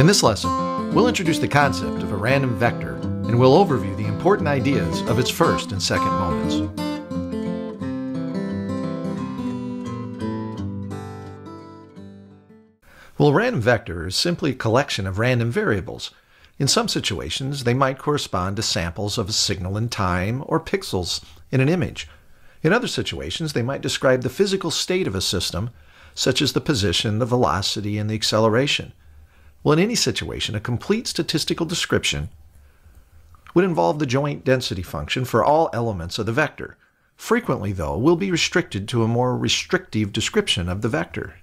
In this lesson, we'll introduce the concept of a random vector and we'll overview the important ideas of its first and second moments. Well, a random vector is simply a collection of random variables. In some situations, they might correspond to samples of a signal in time or pixels in an image. In other situations, they might describe the physical state of a system, such as the position, the velocity, and the acceleration. Well, in any situation, a complete statistical description would involve the joint density function for all elements of the vector. Frequently, though, will be restricted to a more restrictive description of the vector,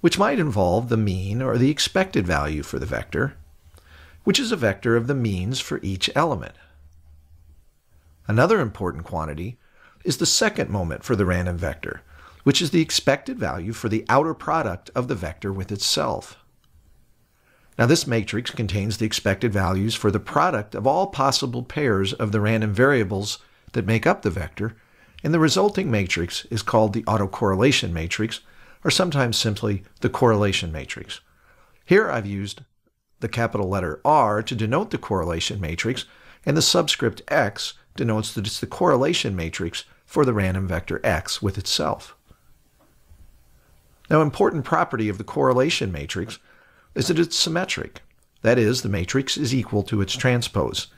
which might involve the mean or the expected value for the vector, which is a vector of the means for each element. Another important quantity is the second moment for the random vector, which is the expected value for the outer product of the vector with itself. Now, this matrix contains the expected values for the product of all possible pairs of the random variables that make up the vector, and the resulting matrix is called the autocorrelation matrix, or sometimes simply the correlation matrix. Here I've used the capital letter R to denote the correlation matrix, and the subscript X denotes that it's the correlation matrix for the random vector X with itself. Now, important property of the correlation matrix is that it's symmetric. That is, the matrix is equal to its transpose.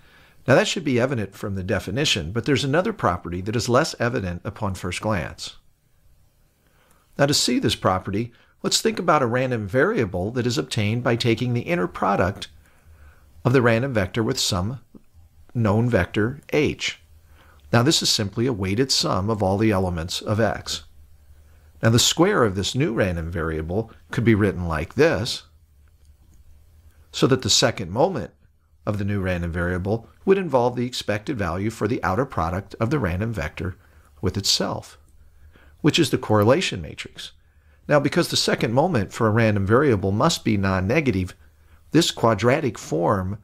Now, that should be evident from the definition, but there's another property that is less evident upon first glance. Now, to see this property, let's think about a random variable that is obtained by taking the inner product of the random vector with some known vector h. Now, this is simply a weighted sum of all the elements of x. Now, the square of this new random variable could be written like this so that the second moment of the new random variable would involve the expected value for the outer product of the random vector with itself, which is the correlation matrix. Now, because the second moment for a random variable must be non-negative, this quadratic form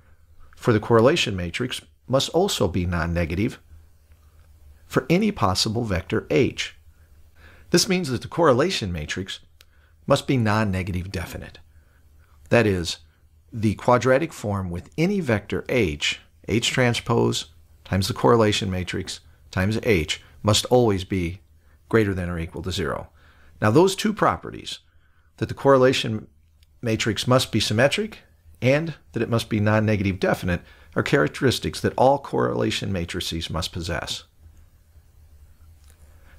for the correlation matrix must also be non-negative for any possible vector h. This means that the correlation matrix must be non-negative definite. That is, the quadratic form with any vector h, h transpose times the correlation matrix times h, must always be greater than or equal to 0. Now those two properties, that the correlation matrix must be symmetric and that it must be non-negative definite, are characteristics that all correlation matrices must possess.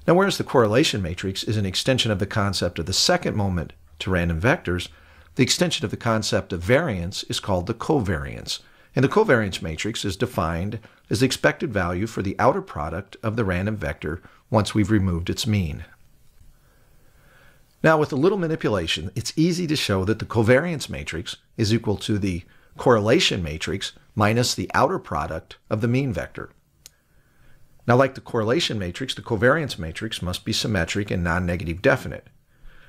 Now whereas the correlation matrix is an extension of the concept of the second moment to random vectors, the extension of the concept of variance is called the covariance, and the covariance matrix is defined as the expected value for the outer product of the random vector once we've removed its mean. Now, with a little manipulation, it's easy to show that the covariance matrix is equal to the correlation matrix minus the outer product of the mean vector. Now, like the correlation matrix, the covariance matrix must be symmetric and non-negative definite.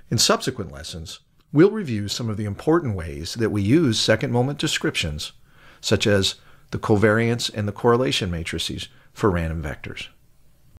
In subsequent lessons, we'll review some of the important ways that we use second moment descriptions, such as the covariance and the correlation matrices for random vectors.